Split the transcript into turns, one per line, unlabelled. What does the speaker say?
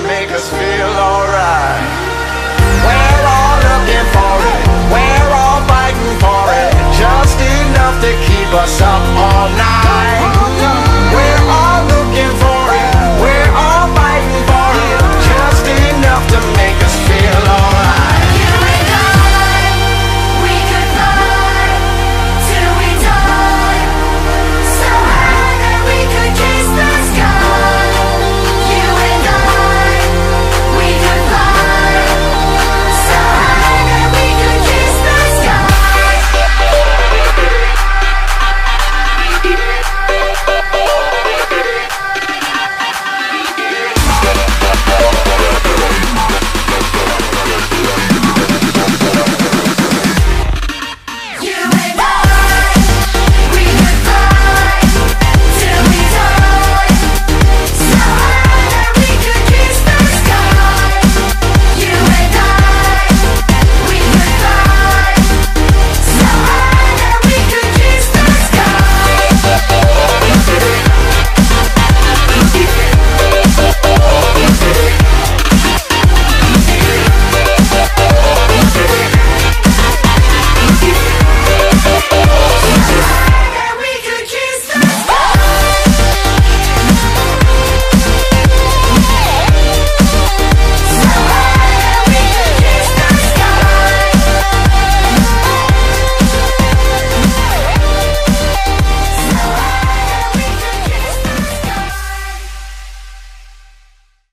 make us feel alright. We're all looking for it, we're all fighting for it. Just enough to keep us up all night.